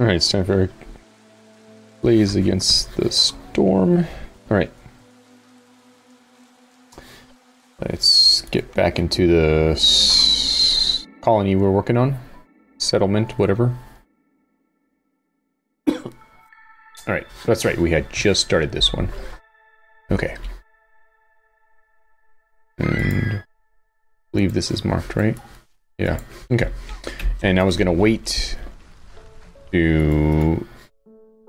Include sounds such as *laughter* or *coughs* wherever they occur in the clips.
Alright, it's time for Blaze against the storm. Alright. Let's get back into the colony we're working on. Settlement, whatever. *coughs* Alright, that's right, we had just started this one. Okay. And I believe this is marked, right? Yeah, okay. And I was gonna wait to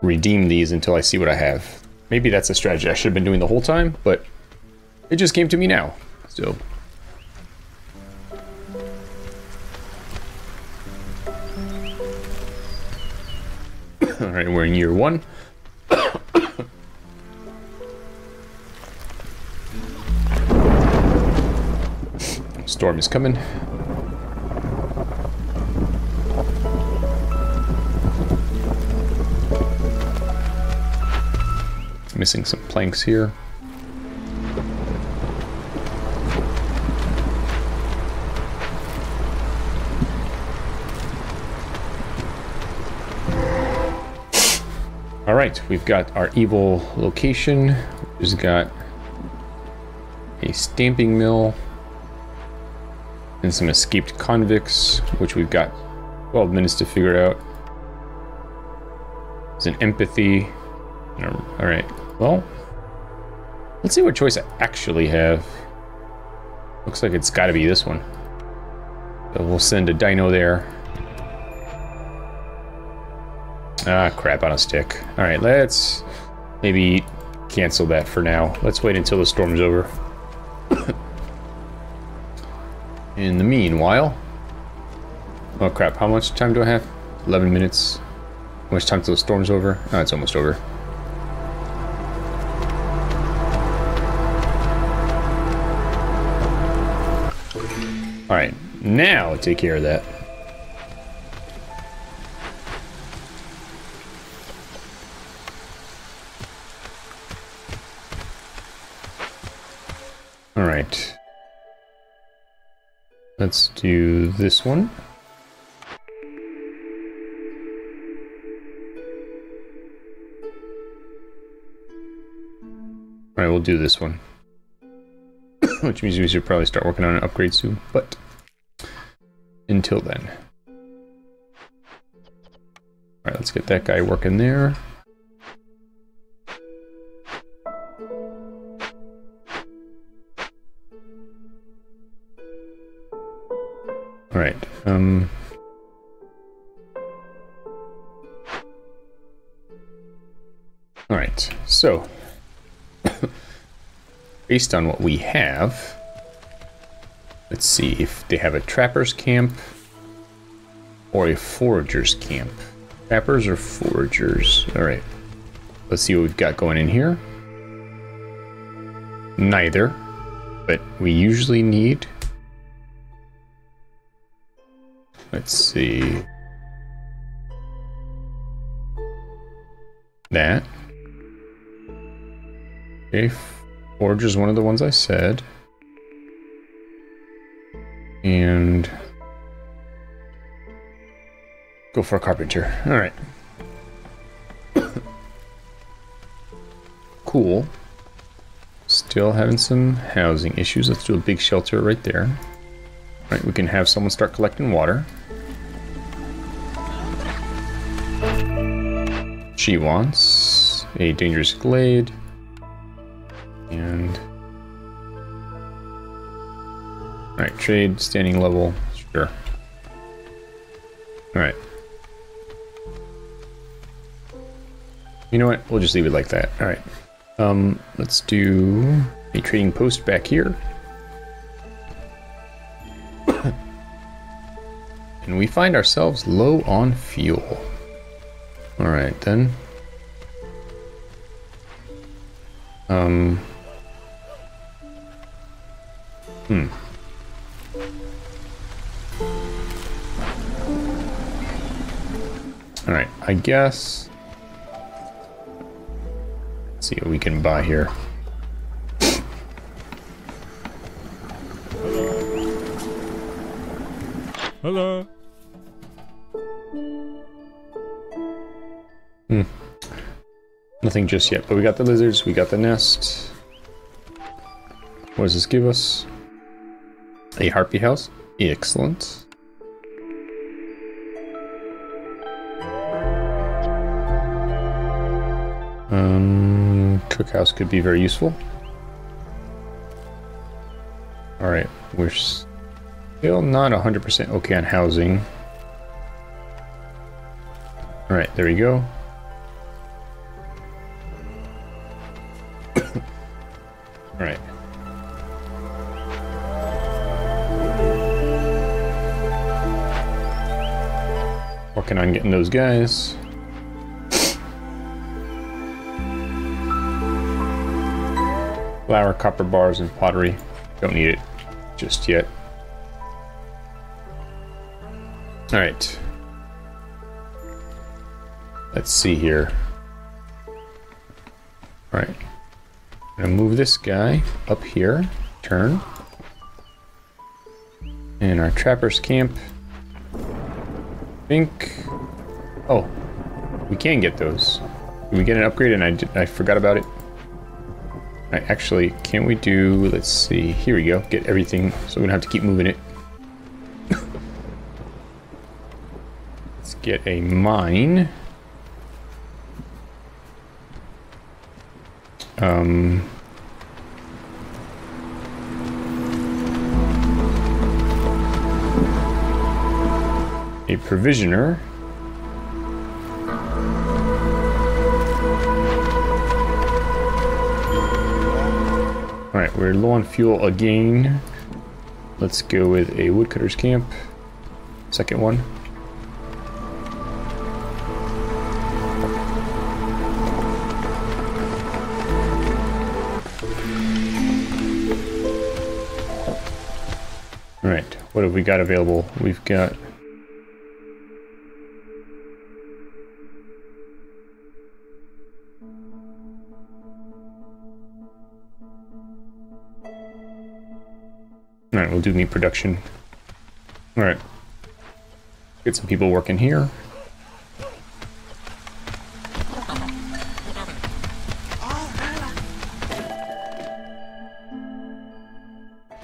redeem these until I see what I have. Maybe that's a strategy I should have been doing the whole time, but it just came to me now. So. *coughs* Alright, we're in year one. *coughs* Storm is coming. Missing some planks here. All right, we've got our evil location. We've got a stamping mill and some escaped convicts, which we've got 12 minutes to figure out. There's an empathy. All right, well, let's see what choice I actually have. Looks like it's got to be this one. We'll send a dino there. Ah, crap on a stick. All right, let's maybe cancel that for now. Let's wait until the storm's over. *coughs* In the meanwhile... Oh crap, how much time do I have? 11 minutes. How much time till the storm's over? Oh, it's almost over. Alright, now take care of that. Alright. Let's do this one. Alright, we'll do this one. *coughs* Which means we should probably start working on an upgrade soon, but until then. Alright, let's get that guy working there. Alright, um... Alright, so... *coughs* based on what we have... Let's see if they have a trapper's camp or a forager's camp. Trappers or foragers? Alright. Let's see what we've got going in here. Neither. But we usually need Let's see. That. Okay, Forge is one of the ones I said. And go for a carpenter. All right. *coughs* cool. Still having some housing issues. Let's do a big shelter right there. All right, we can have someone start collecting water. She wants a dangerous glade. And... Alright, trade, standing level, sure. Alright. You know what? We'll just leave it like that. Alright. Um, let's do a trading post back here. *coughs* and we find ourselves low on fuel. Alright then. Um. Hmm. Alright, I guess. Let's see what we can buy here. Hello. Hmm. Nothing just yet, but we got the lizards, we got the nest. What does this give us? A harpy house? Excellent. Um, cookhouse could be very useful. Alright, we're still not 100% okay on housing. Alright, there we go. *coughs* Alright. Working on getting those guys. Flour, copper bars, and pottery. Don't need it just yet. Alright. Let's see here. Alright. I'm gonna move this guy up here. Turn. And our trapper's camp. think... Oh. We can get those. We get an upgrade and I, I forgot about it? Right, actually, can we do, let's see, here we go, get everything, so we don't have to keep moving it. *laughs* let's get a mine. Um... A provisioner. We're low on fuel again. Let's go with a woodcutter's camp. Second one. Alright, what have we got available? We've got we'll do meat production. Alright. Get some people working here.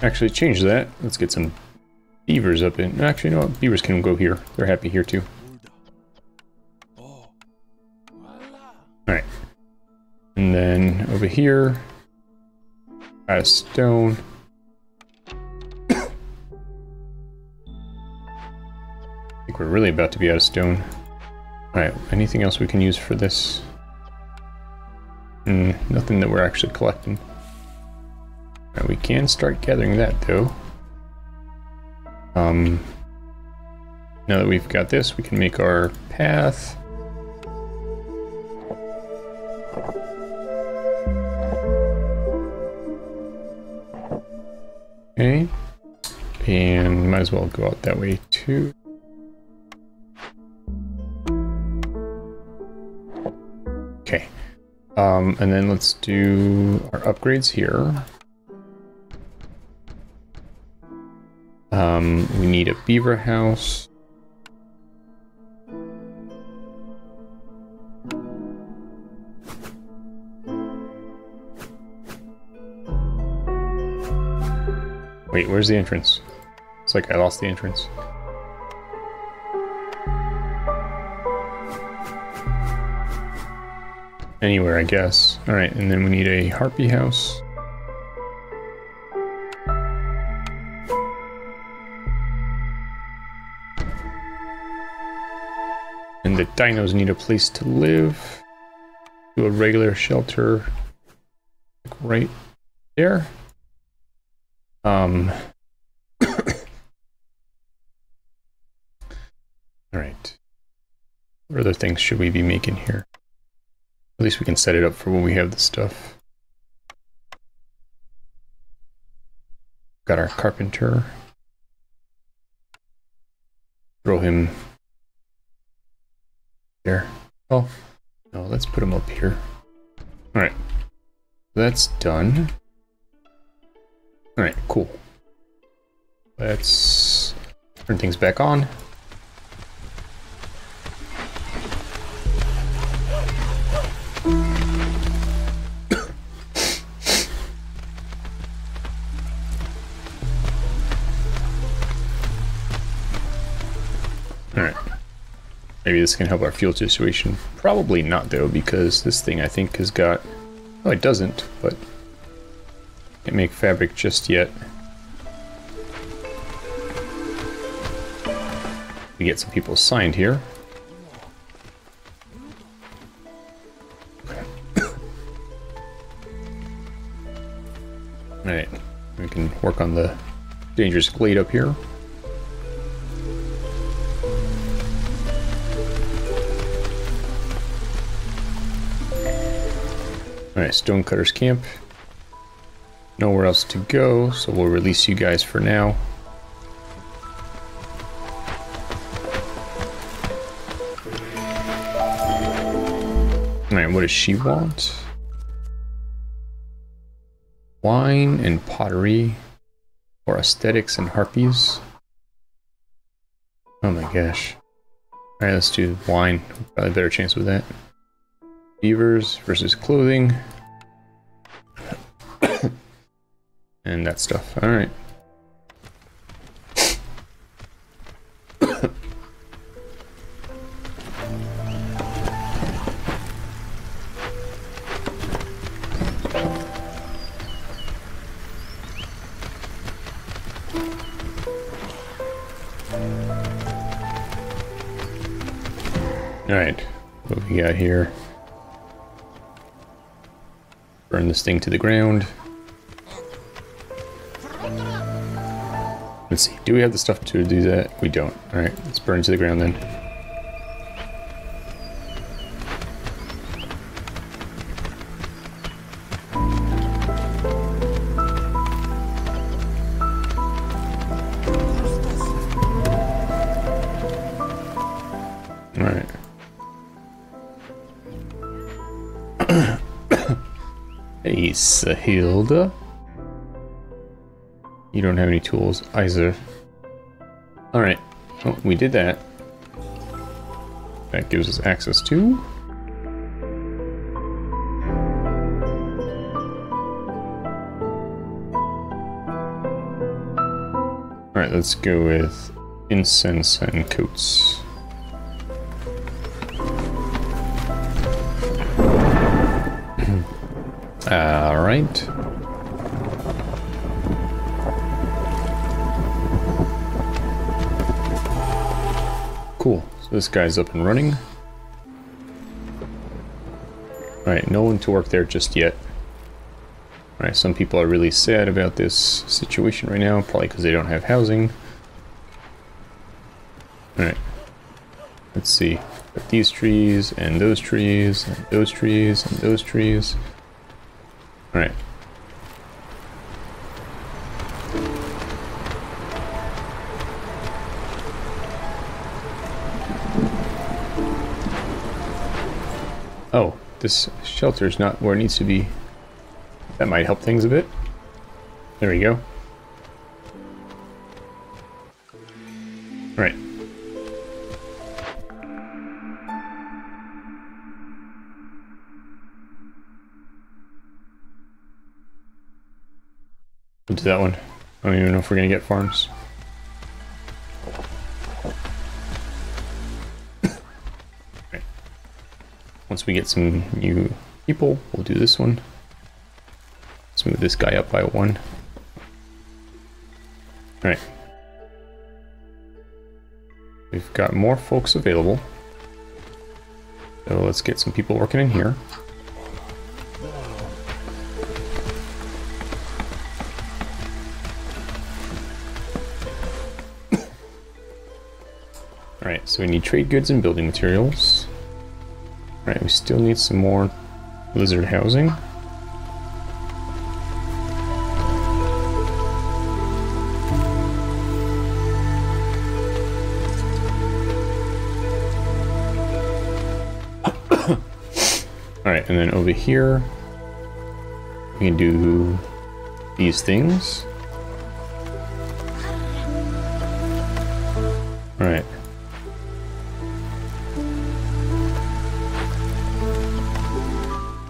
Actually, change that. Let's get some beavers up in. Actually, you know what? Beavers can go here. They're happy here too. Alright. And then over here, got a stone. We're really about to be out of stone. Alright, anything else we can use for this? Mm, nothing that we're actually collecting. We can start gathering that though. Um, now that we've got this, we can make our path. Okay. And might as well go out that way too. Um, and then let's do our upgrades here. Um, we need a beaver house. Wait, where's the entrance? It's like I lost the entrance. Anywhere, I guess. Alright, and then we need a harpy house. And the dinos need a place to live. Do a regular shelter right there. Um. *coughs* Alright. What other things should we be making here? At least we can set it up for when we have the stuff. Got our carpenter. Throw him there. Oh, no, let's put him up here. Alright. That's done. Alright, cool. Let's turn things back on. Alright. Maybe this can help our fuel situation. Probably not, though, because this thing, I think, has got... Oh, it doesn't, but... Can't make fabric just yet. We get some people signed here. *coughs* Alright, we can work on the dangerous glade up here. Alright, Stonecutter's camp. Nowhere else to go, so we'll release you guys for now. Alright, what does she want? Wine and pottery, or aesthetics and harpies. Oh my gosh. Alright, let's do wine. Probably better chance with that. Beavers versus clothing. *coughs* and that stuff. Alright. *coughs* Alright, what we got here? Burn this thing to the ground. Let's see, do we have the stuff to do that? We don't. Alright, let's burn to the ground then. Alright. Hey, Sahilda. You don't have any tools either. Alright. Oh, we did that. That gives us access to. Alright, let's go with incense and coats. Alright. Cool. So this guy's up and running. Alright, no one to work there just yet. Alright, some people are really sad about this situation right now, probably because they don't have housing. Alright. Let's see. Got these trees, and those trees, and those trees, and those trees. Alright. This shelter is not where it needs to be. That might help things a bit. There we go. Right. We'll do that one. I don't even know if we're gonna get farms. We get some new people, we'll do this one. Let's move this guy up by one. Alright. We've got more folks available. So let's get some people working in here. *coughs* Alright, so we need trade goods and building materials. Alright, we still need some more lizard housing. *coughs* Alright, and then over here, we can do these things.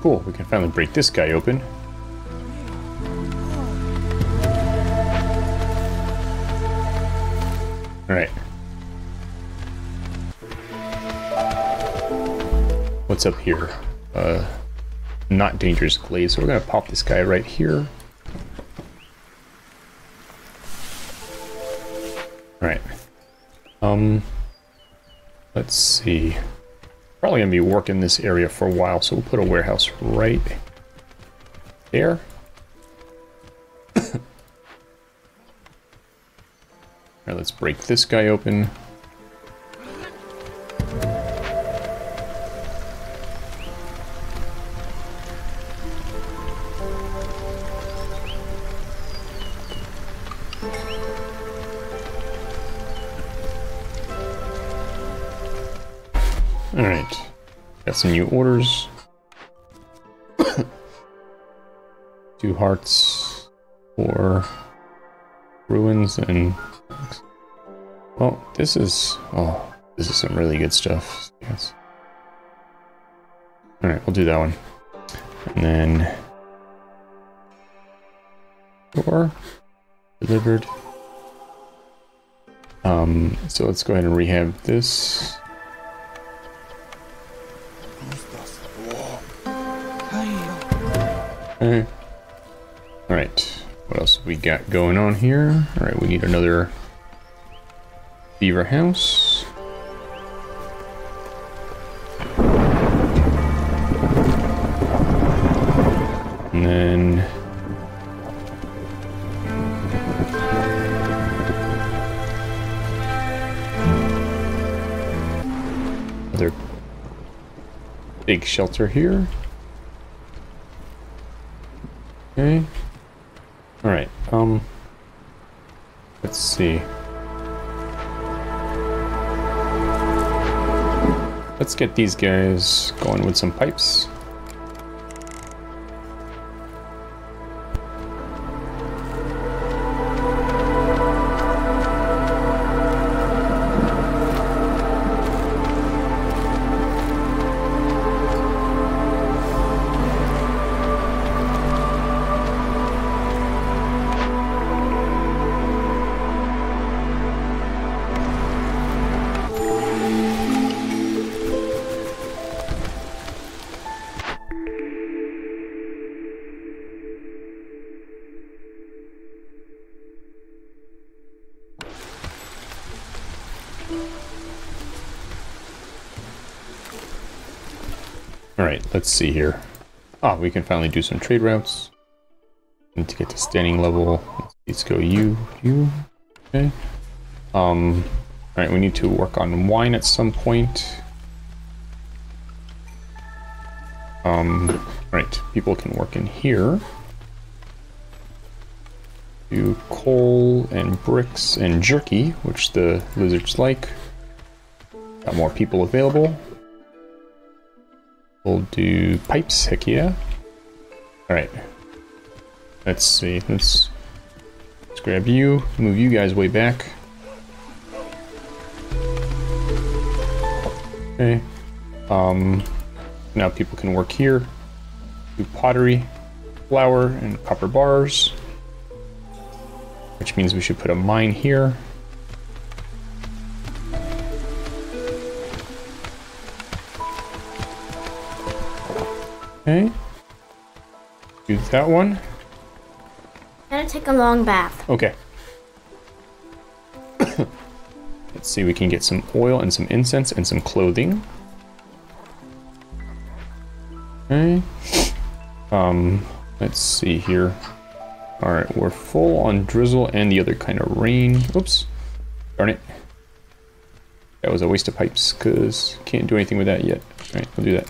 Cool, we can finally break this guy open. Alright. What's up here? Uh, not dangerous glades, so we're gonna pop this guy right here. Alright. Um, let's see. Probably gonna be working this area for a while, so we'll put a warehouse right there. *coughs* Alright, let's break this guy open. Some new orders. *coughs* Two hearts for ruins and well, this is... Oh, this is some really good stuff. Yes. Alright, we'll do that one. And then... Door. Delivered. Um, so let's go ahead and rehab this. Okay. Alright, what else we got going on here? Alright, we need another Beaver House. And then... Another big shelter here. Okay. Alright, um... Let's see. Let's get these guys going with some pipes. Let's see here. Ah, we can finally do some trade routes. Need to get to standing level. Let's go you, you. Okay. Um, alright, we need to work on wine at some point. Um, right, people can work in here. Do coal and bricks and jerky, which the lizards like. Got more people available. We'll do pipes, heck yeah. Alright. Let's see, let's, let's grab you, move you guys way back. Okay. Um, now people can work here. Do pottery, flour, and copper bars. Which means we should put a mine here. Okay. Do that one. Gotta take a long bath. Okay. *coughs* Let's see, we can get some oil and some incense and some clothing. Okay. Um, let's see here. Alright, we're full on drizzle and the other kind of rain. Oops. Darn it. That was a waste of pipes, because can't do anything with that yet. Alright, we'll do that.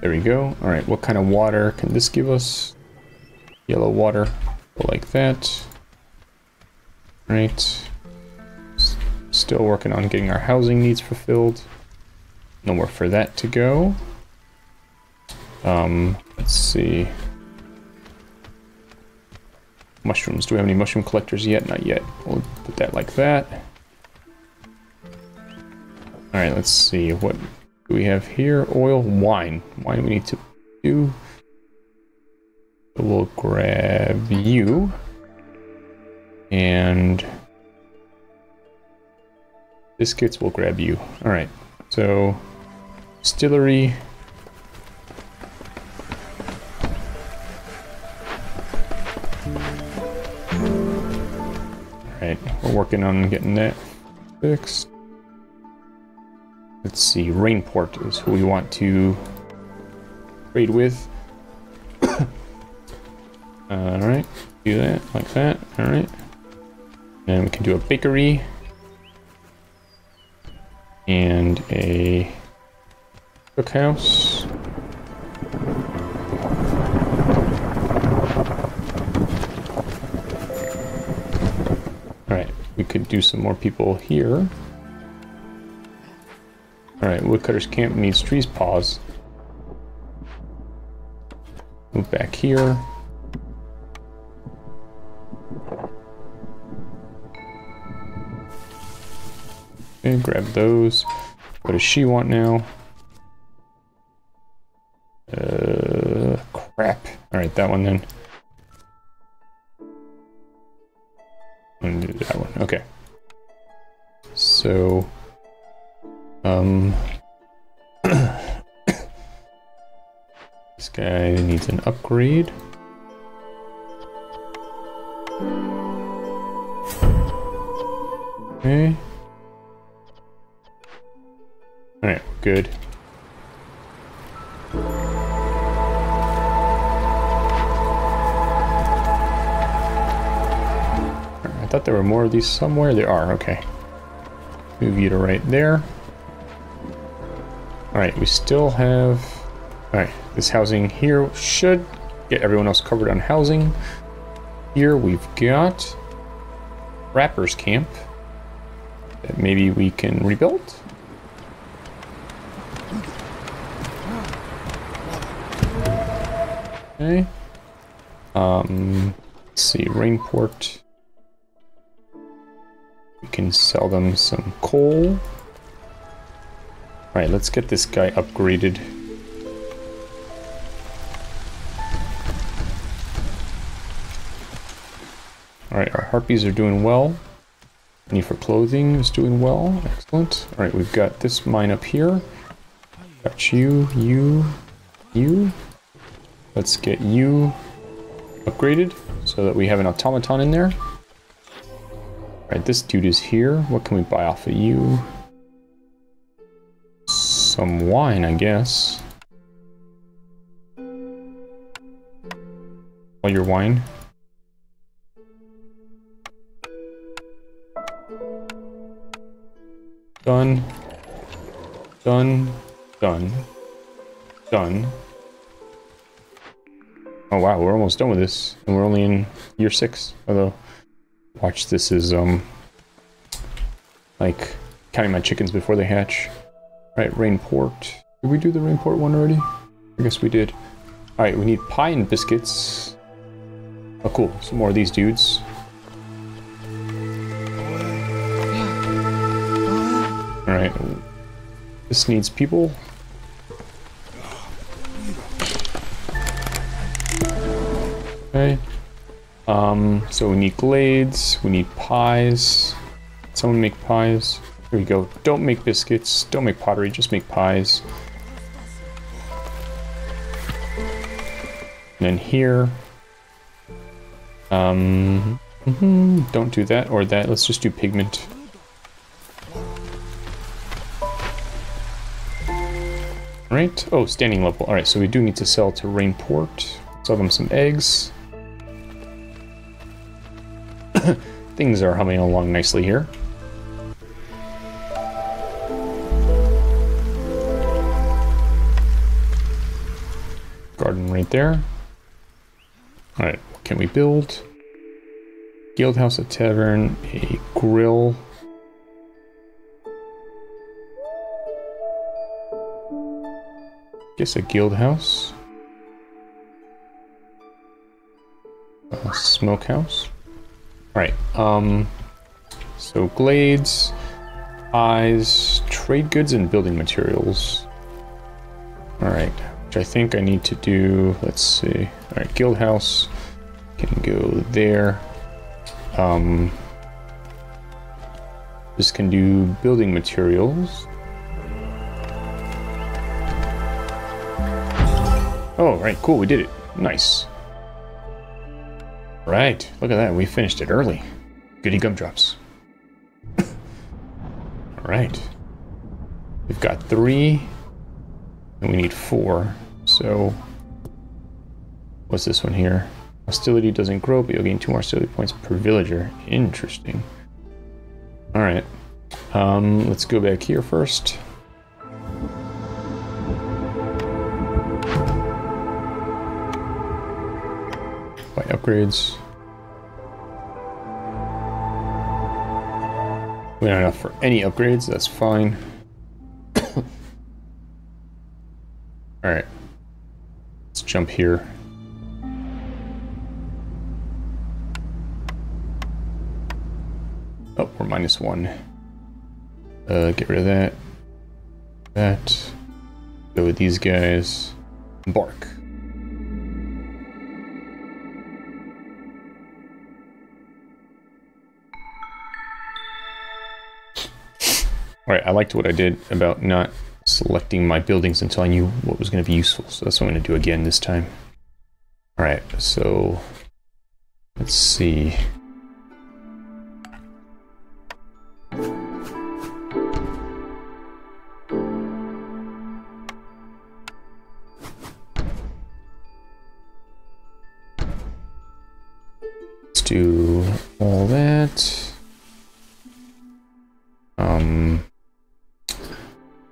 There we go. All right, what kind of water can this give us? Yellow water, like that. All right. Still working on getting our housing needs fulfilled. No more for that to go. Um, let's see. Mushrooms. Do we have any mushroom collectors yet? Not yet. We'll put that like that. All right, let's see. What do we have here? Oil, wine. Wine we need to do. So we'll grab you. And biscuits, we'll grab you. All right. So Distillery. Alright, we're working on getting that fixed. Let's see, Rainport is who we want to trade with. *coughs* Alright, do that, like that, alright. Then we can do a bakery. And a cookhouse. Alright, we could do some more people here. Alright, woodcutter's camp needs trees paws. Move back here. Okay, grab those. What does she want now? Uh, crap. Alright, that one then. I'm do that one. Okay. So, um, *coughs* this guy needs an upgrade. Okay. Alright, good. I thought there were more of these somewhere. There are, okay. Move you to right there. Alright, we still have... Alright, this housing here should get everyone else covered on housing. Here we've got... Trappers Camp. That maybe we can rebuild. Okay. Um, let's see, Rainport. We can sell them some coal. Alright, let's get this guy upgraded. Alright, our harpies are doing well. Need for clothing is doing well. Excellent. Alright, we've got this mine up here. Got you, you, you. Let's get you upgraded so that we have an automaton in there. Alright, this dude is here. What can we buy off of you? Some wine, I guess. All your wine. Done. Done. Done. Done. Oh wow, we're almost done with this. And we're only in year six. Although, watch this is, um, like, counting my chickens before they hatch. Alright, Rainport. Did we do the Rainport one already? I guess we did. Alright, we need pie and biscuits. Oh cool, some more of these dudes. Alright, this needs people. Okay. Um, so we need glades, we need pies. Someone make pies. Here we go. Don't make biscuits, don't make pottery, just make pies. And then here. Um, mm -hmm, don't do that or that. Let's just do pigment. Right? Oh, standing level. Alright, so we do need to sell to Rainport. Sell them some eggs. *coughs* Things are humming along nicely here. Right there. Alright, what can we build? Guild house, a tavern, a grill. Guess a guild house. A smokehouse. Alright, um, so glades, eyes, trade goods, and building materials. Alright, I think I need to do, let's see. Alright, guild house can go there. Um, this can do building materials. Oh, right, cool, we did it. Nice. Right, look at that, we finished it early. Goody gumdrops. *coughs* Alright. We've got three, and we need four, so... What's this one here? Hostility doesn't grow, but you'll gain two more hostility points per villager. Interesting. Alright. Um, let's go back here first. Buy upgrades. We don't have for any upgrades, that's fine. *coughs* Alright. Let's jump here. Oh, we're minus one. Uh, get rid of that. That. Go with these guys. Bark. Alright, I liked what I did about not selecting my buildings until I knew what was going to be useful. So that's what I'm going to do again this time. Alright, so... Let's see. Let's do all that.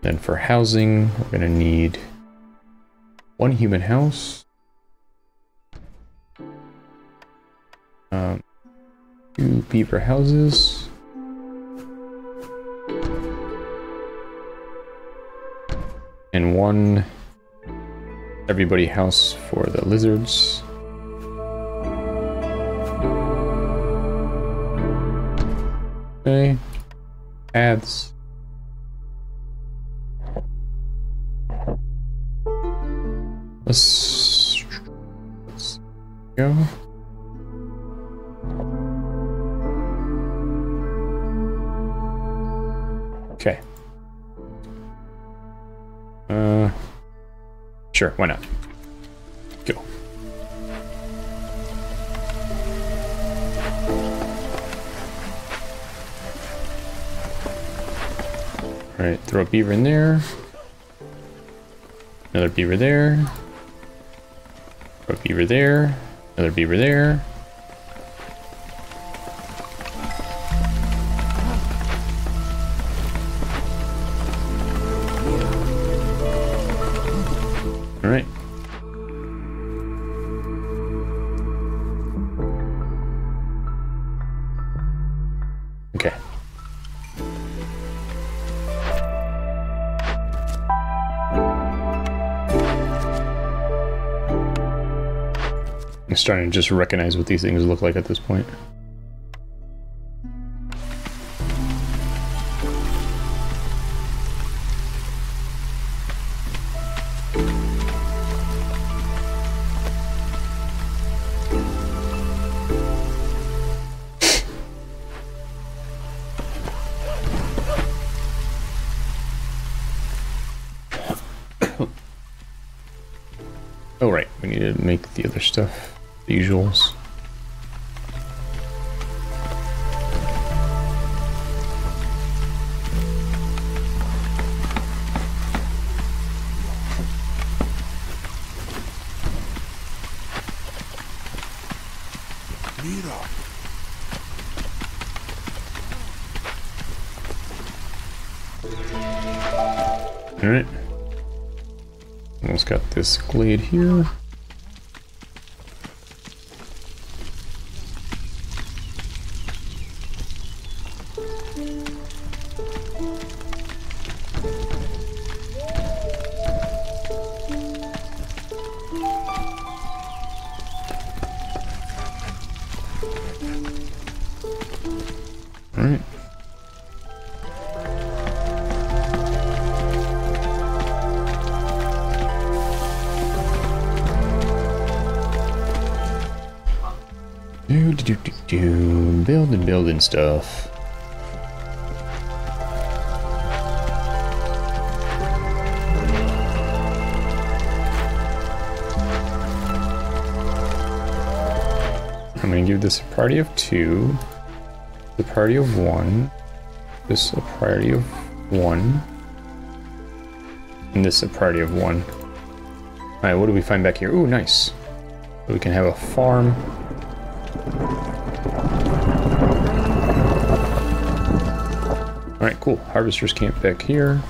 Then for housing, we're gonna need one human house. Um, two beaver houses. And one everybody house for the lizards. Okay. Paths. Go. Okay. Uh, sure, why not? Go. Alright, throw a beaver in there. Another beaver there. Beaver there. Another beaver there. I'm starting to just recognize what these things look like at this point. Mira. Alright. Almost got this glade here. stuff. I'm going to give this a priority of 2, the priority of 1, this a priority of 1, and this a priority of 1. Alright, what do we find back here? Ooh, nice. We can have a farm. Alright, cool. Harvester's camp back here.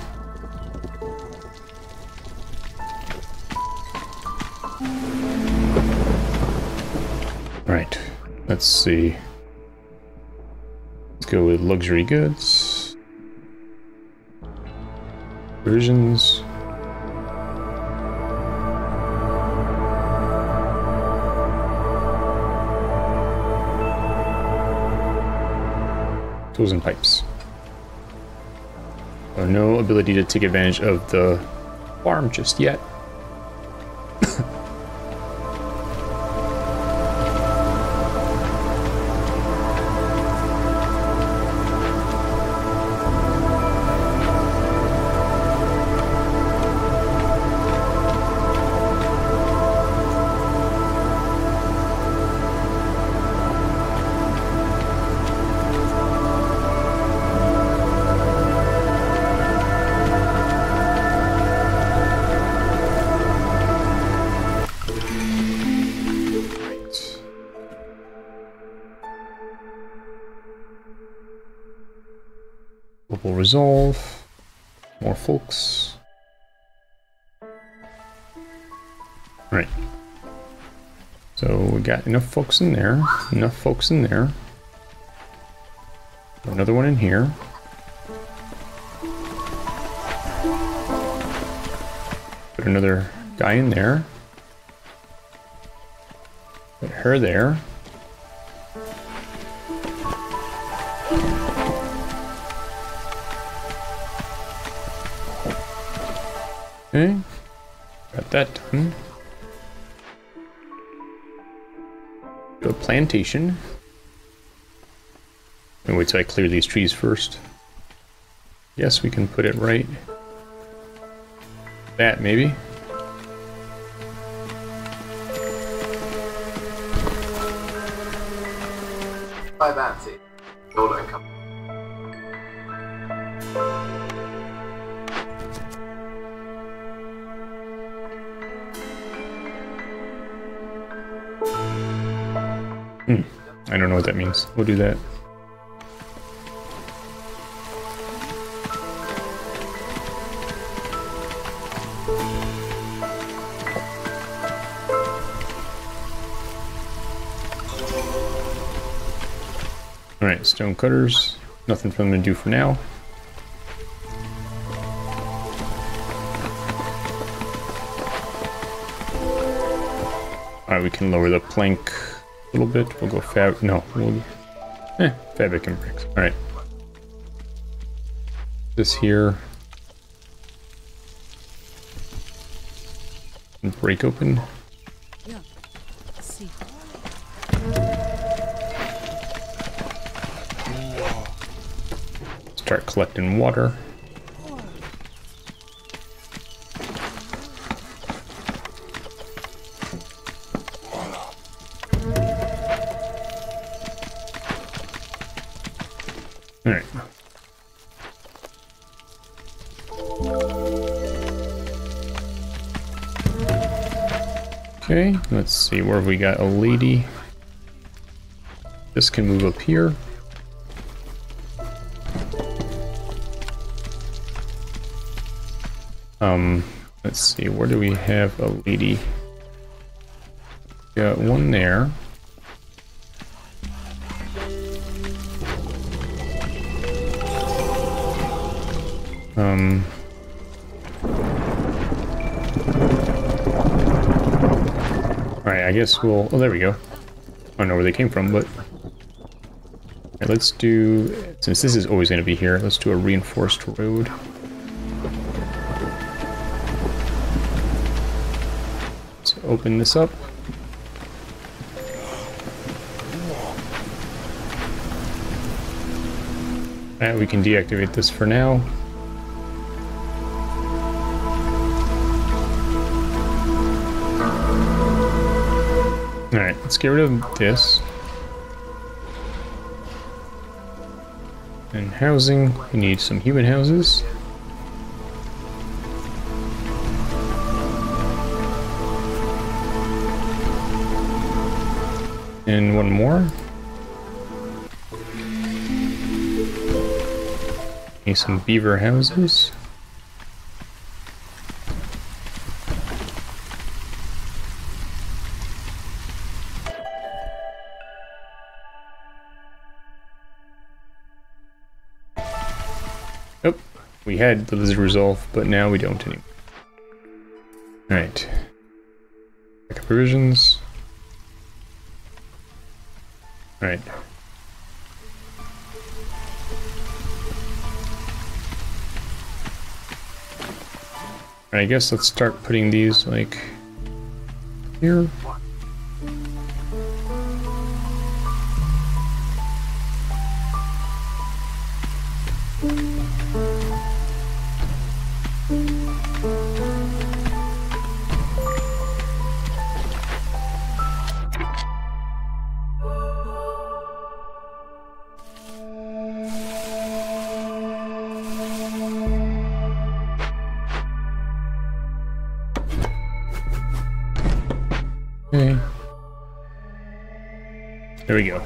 Right, let's see. Let's go with luxury goods. Versions. Tools and pipes. No ability to take advantage of the farm just yet. Resolve. More folks. Right. So we got enough folks in there. Enough folks in there. Another one in here. Put another guy in there. Put her there. Okay, got that done. Do a plantation. And wait till I clear these trees first. Yes, we can put it right. That, maybe. Means. We'll do that. Alright, stone cutters. Nothing for them to do for now. Alright, we can lower the plank little bit. We'll go fab. No, we'll. Eh, fabric and bricks. All right. This here. break open. Yeah. See. Start collecting water. See, where have we got a lady? This can move up here. Um, let's see, where do we have a lady? Got one there. Um, I guess we'll... Oh, there we go. I don't know where they came from, but... Right, let's do... Since this is always going to be here, let's do a reinforced road. Let's open this up. And we can deactivate this for now. Let's get rid of this. And housing, we need some human houses. And one more. Need some beaver houses. We had the lizard resolve, but now we don't anymore. Alright. Back provisions. Alright. I guess let's start putting these like here. There we go. *coughs*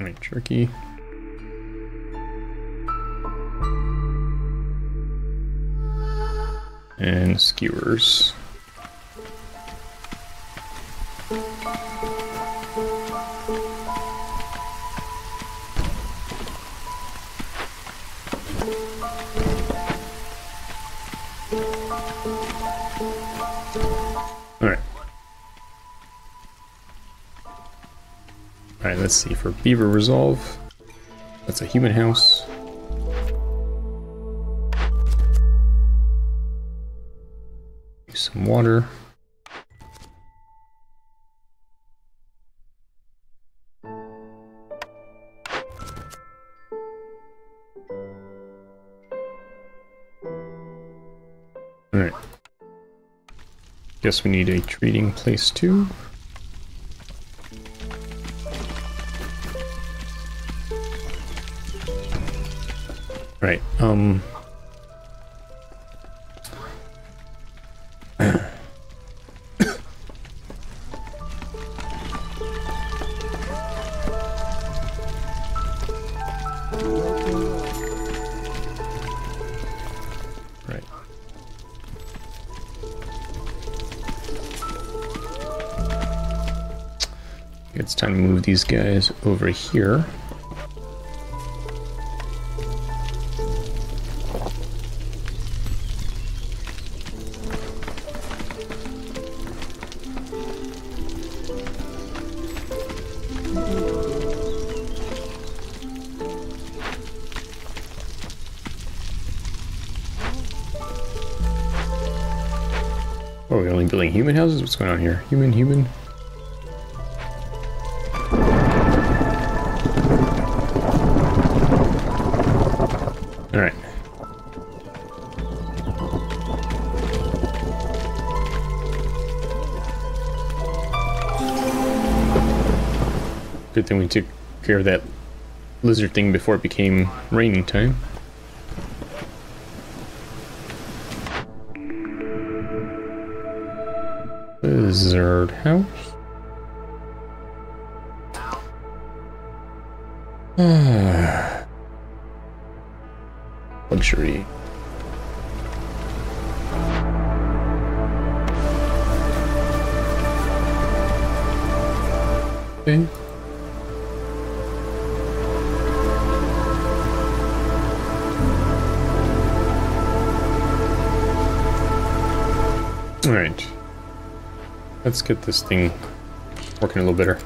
Alright, jerky. And skewers. Let's see. For Beaver Resolve, that's a human house. Some water. Alright. Guess we need a trading place too. Um... It's time to move these guys over here. Building human houses? What's going on here? Human, human? Alright. Good thing we took care of that lizard thing before it became raining time. Luxury. Okay. Alright. Let's get this thing working a little better.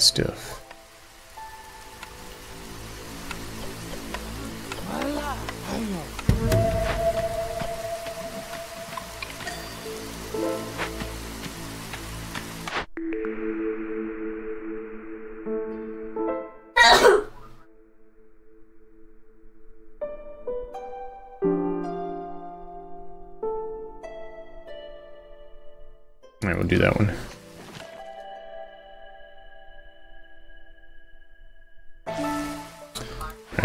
Stuff.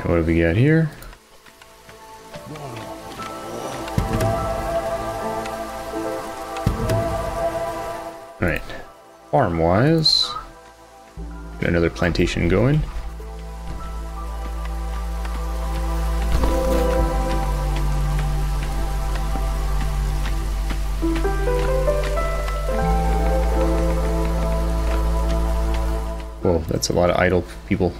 What have we got here? Alright, farm-wise, got another plantation going. Whoa, that's a lot of idle people.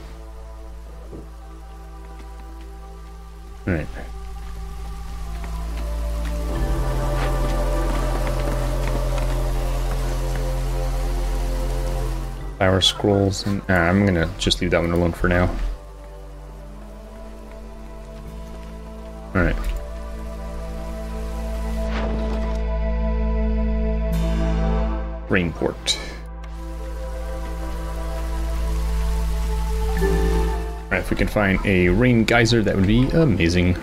Power scrolls and ah, I'm gonna just leave that one alone for now. Alright. Rainport. Alright, if we can find a rain geyser, that would be amazing.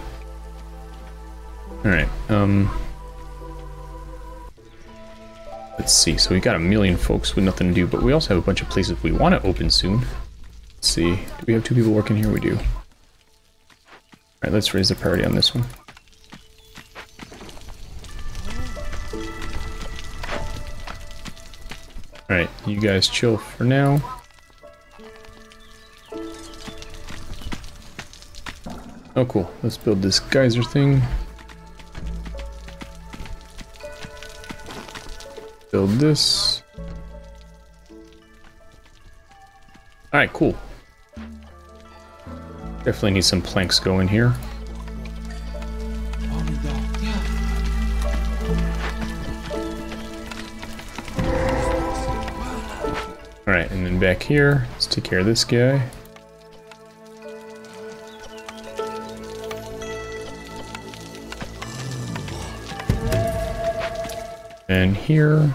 See, so we got a million folks with nothing to do, but we also have a bunch of places we want to open soon. Let's see, do we have two people working here? We do. Alright, let's raise the priority on this one. Alright, you guys chill for now. Oh, cool. Let's build this geyser thing. Build this. Alright, cool. Definitely need some planks going here. Alright, and then back here, let's take care of this guy. And here...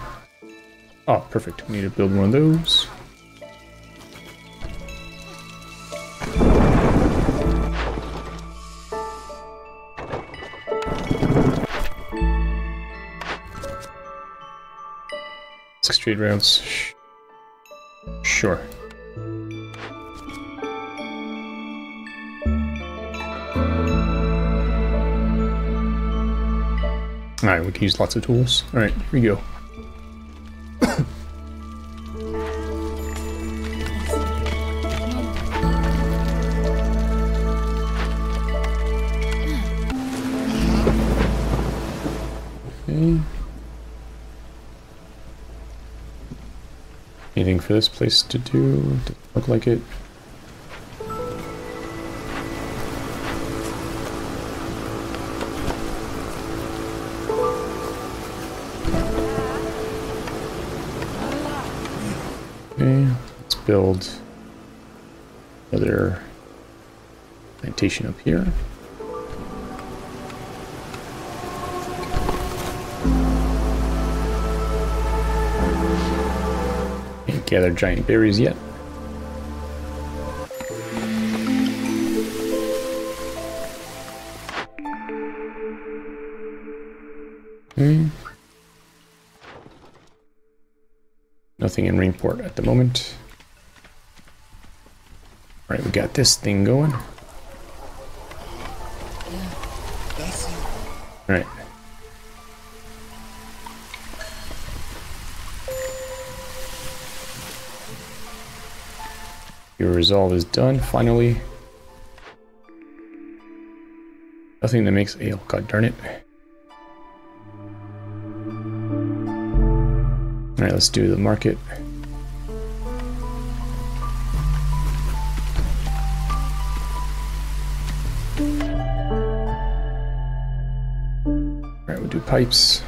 Oh, perfect. We need to build one of those. Six trade routes. Sure. Alright, we can use lots of tools. Alright, here we go. This place to do? Doesn't look like it. Okay, let's build another plantation up here. Gather giant berries yet. Okay. Nothing in Rainport at the moment. Alright, we got this thing going. Your resolve is done, finally. Nothing that makes ale, god darn it. Alright, let's do the market. Alright, we'll do pipes.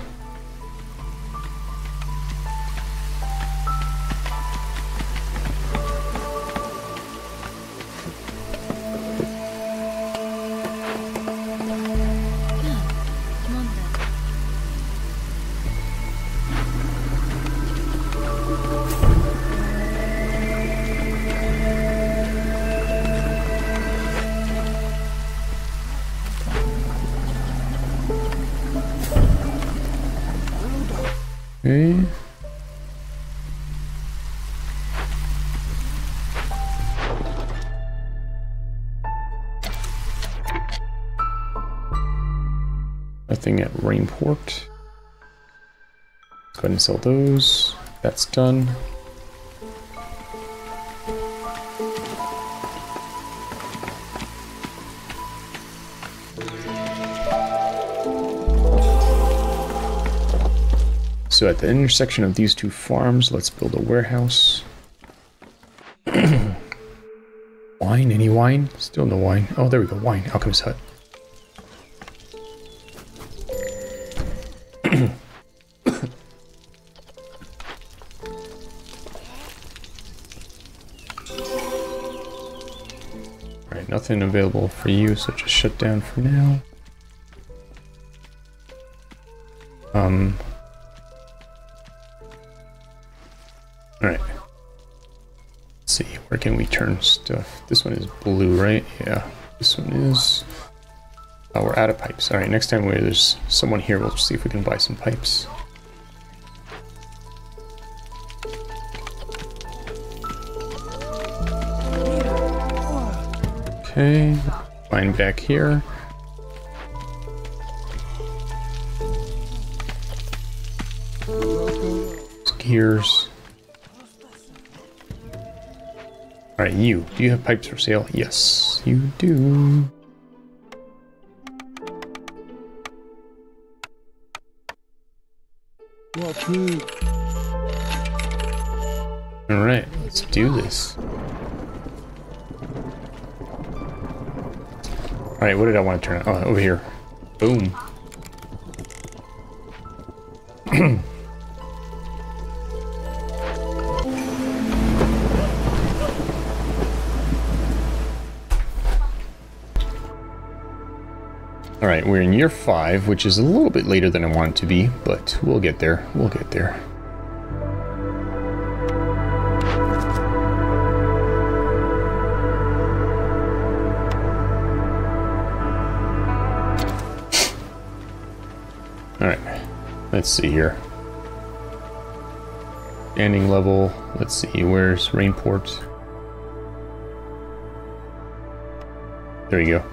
Nothing at Rainport. Let's go ahead and sell those. That's done. So at the intersection of these two farms, let's build a warehouse. *clears throat* wine? Any wine? Still no wine. Oh, there we go. Wine. Alchemist Hut. Nothing available for you, so just shut down for now. Um, Alright. Let's see, where can we turn stuff? This one is blue, right? Yeah. This one is... Oh, we're out of pipes. Alright, next time there's someone here, we'll see if we can buy some pipes. Okay, line back here. Gears. Alright, you. Do you have pipes for sale? Yes, you do. Alright, let's do this. Alright, what did I want to turn on? Oh, over here. Boom. Alright, we're in year five, which is a little bit later than I want it to be, but we'll get there. We'll get there. Let's see here. Standing level, let's see, where's Rainport? There you go.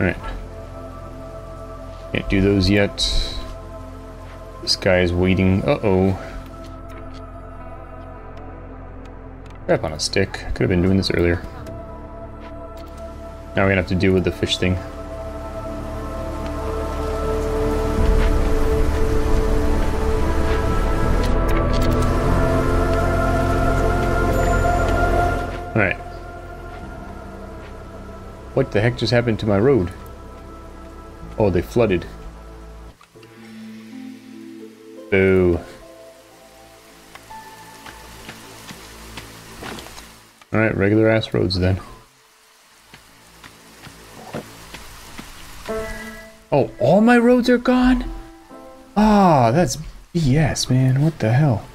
Alright. Can't do those yet. This guy is waiting. Uh-oh. Crap on a stick. Could have been doing this earlier. Now we're gonna have to deal with the fish thing. What the heck just happened to my road? Oh, they flooded. Boo. Alright, regular ass roads then. Oh, all my roads are gone? Ah, oh, that's BS, man. What the hell?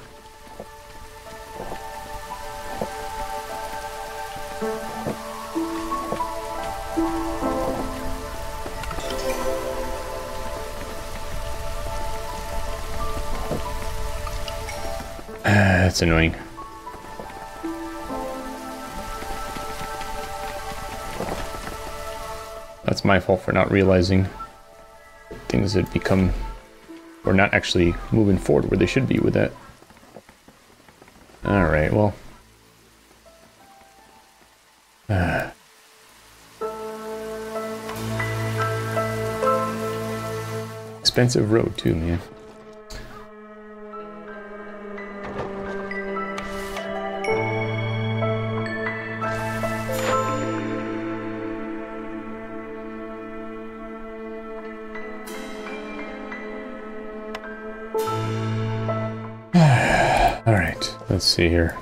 That's annoying. That's my fault for not realizing things had become or not actually moving forward where they should be with that. Alright, well. Uh. *sighs* Expensive road too, man. See here.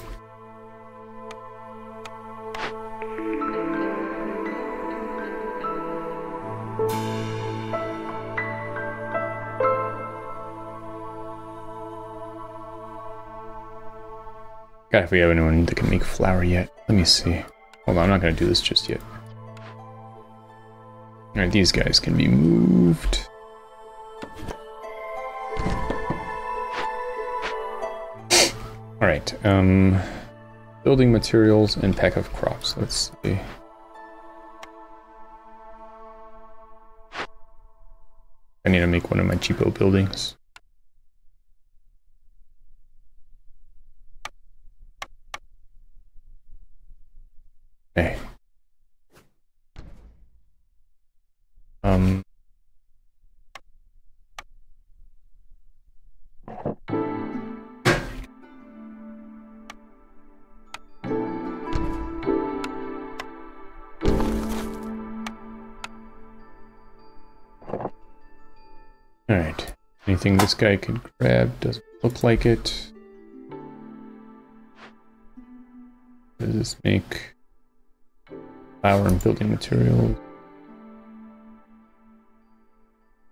God, if we have anyone that can make flour yet. Let me see. Hold on, I'm not going to do this just yet. Alright, these guys can be moved. Um, building materials and pack of crops. Let's see. I need to make one of my cheapo buildings. Okay. Anything this guy could grab doesn't look like it. Does this make? Flour and building materials.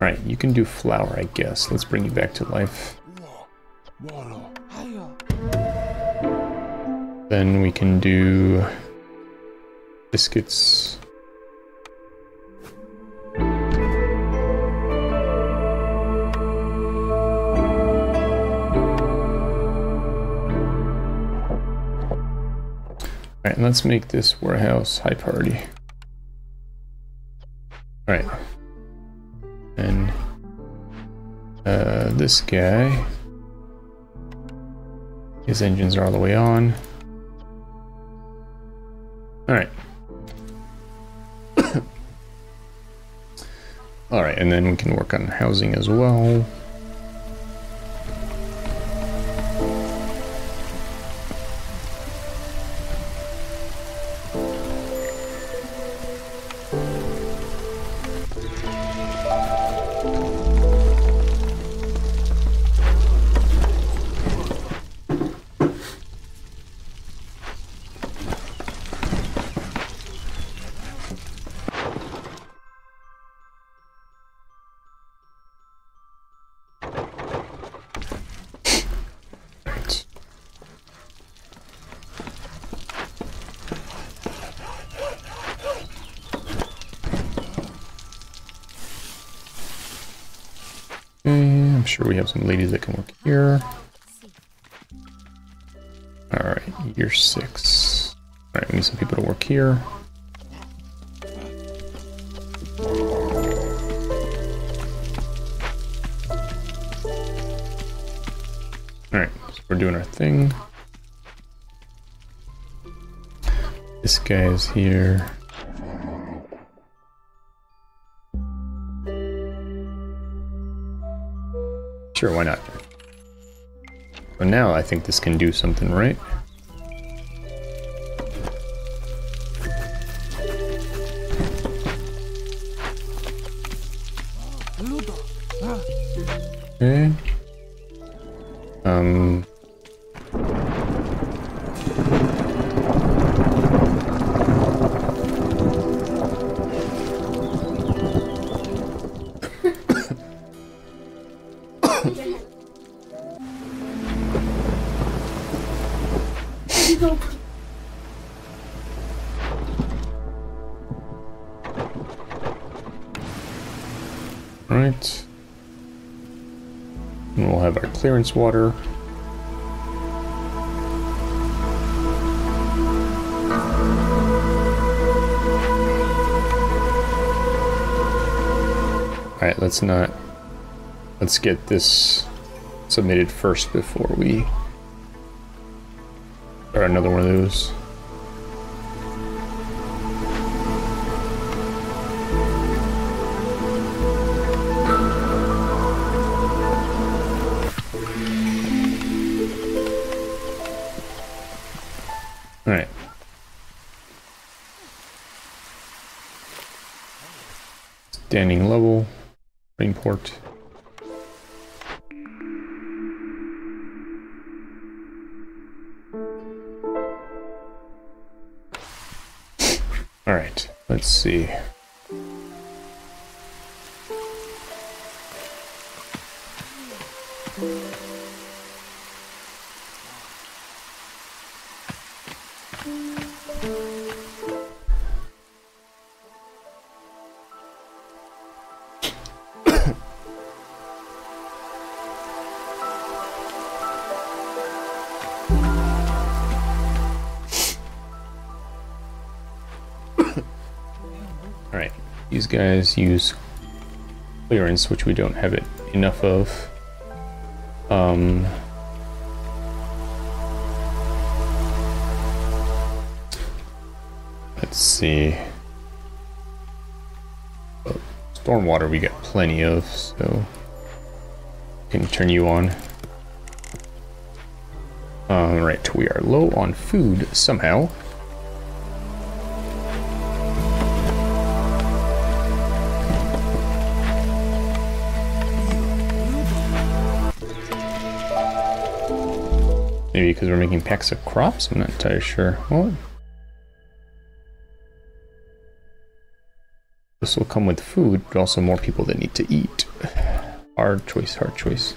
Alright, you can do flour, I guess. Let's bring you back to life. Then we can do biscuits. Alright, let's make this warehouse high priority. Alright. And uh, this guy, his engines are all the way on. Alright. *coughs* Alright, and then we can work on housing as well. Sure we have some ladies that can work here. Alright, year six. Alright, we need some people to work here. Alright, so we're doing our thing. This guy is here. Sure, why not? So now I think this can do something, right? Clearance water. Alright, let's not... Let's get this submitted first before we... Or another one of those. Alright. Standing level. Rainport. Alright, let's see. Use clearance, which we don't have it enough of. Um, let's see. Stormwater we got plenty of, so can turn you on. Alright, we are low on food somehow. Maybe because we're making packs of crops? I'm not entirely sure. What? This will come with food, but also more people that need to eat. Hard choice, hard choice.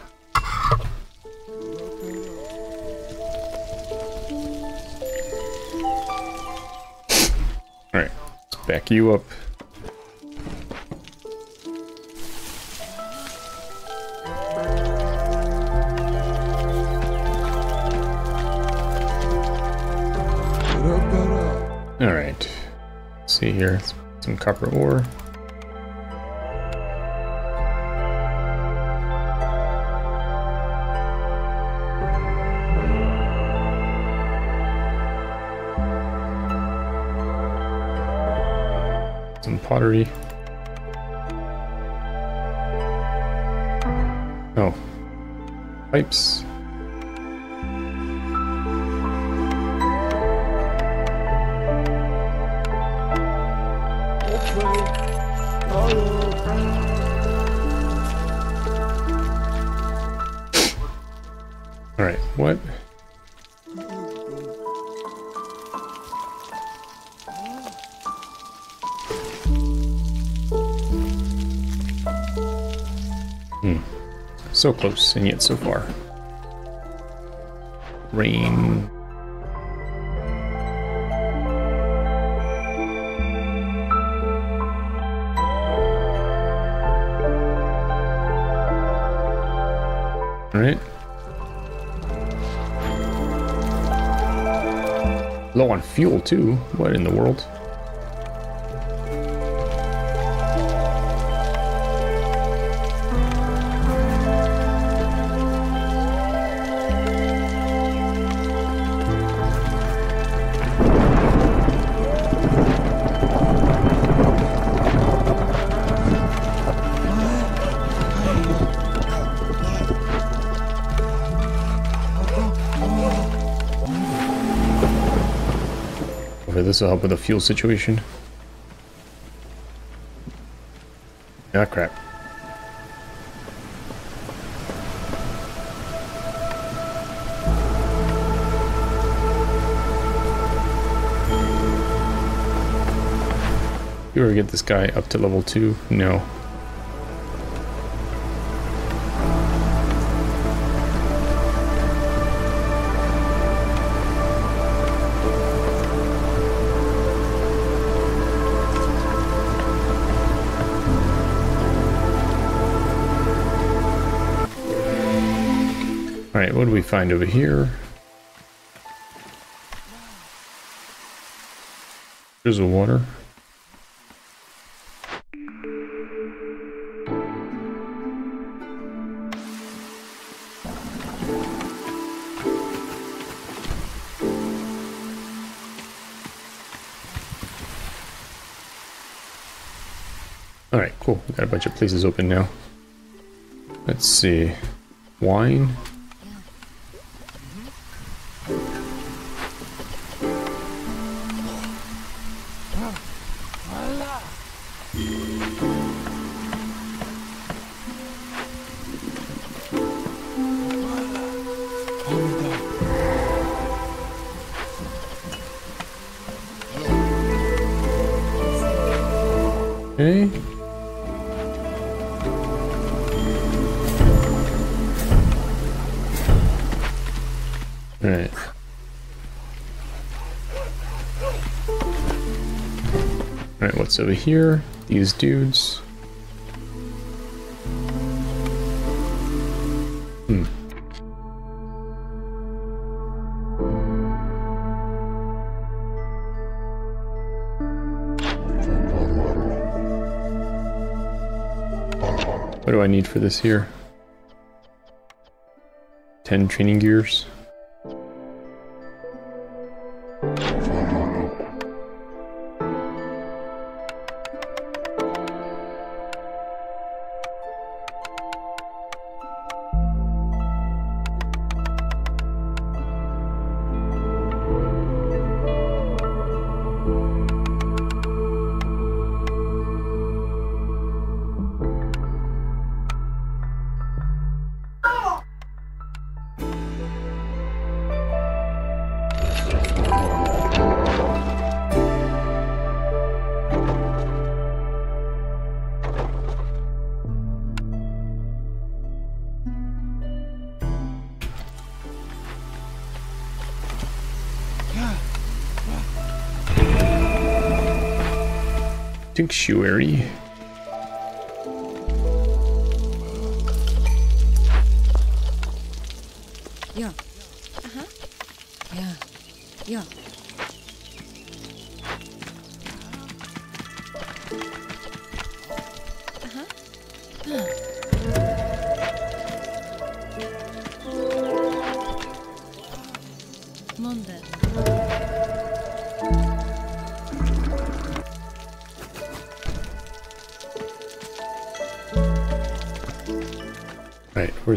Alright, let's back you up. See here, some copper ore. Some pottery. Oh, pipes. Close, and yet so far. Rain. Alright. Low on fuel too. What in the world? This will help with the fuel situation. Ah, crap. You ever get this guy up to level 2? No. Alright, what do we find over here? There's a water. Alright, cool. We got a bunch of places open now. Let's see. Wine. Over here? These dudes. Hmm. What do I need for this here? 10 training gears. Sanctuary.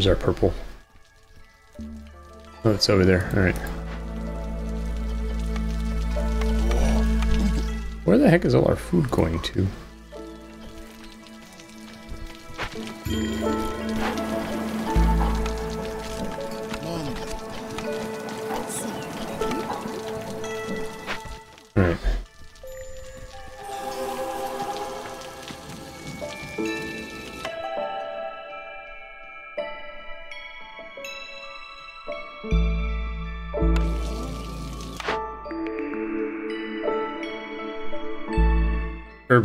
Where's our purple? Oh, it's over there. Alright. Where the heck is all our food going to?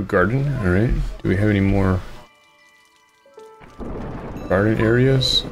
Garden, alright. Do we have any more garden areas?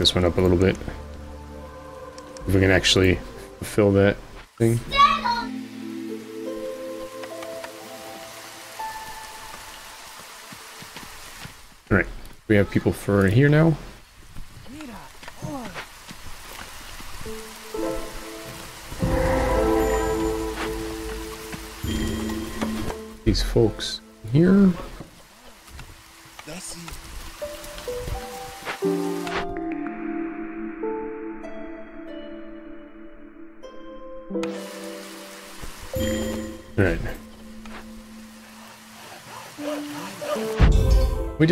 This one up a little bit. If we can actually fulfill that thing. Alright, we have people for here now. These folks here.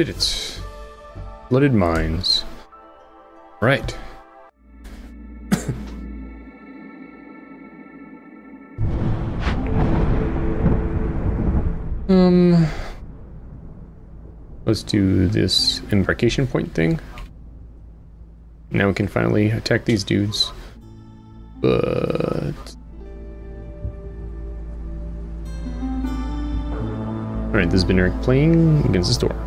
Did it. Flooded mines. Right. *coughs* um. Let's do this embarkation point thing. Now we can finally attack these dudes. But Alright, this has been Eric playing against the storm.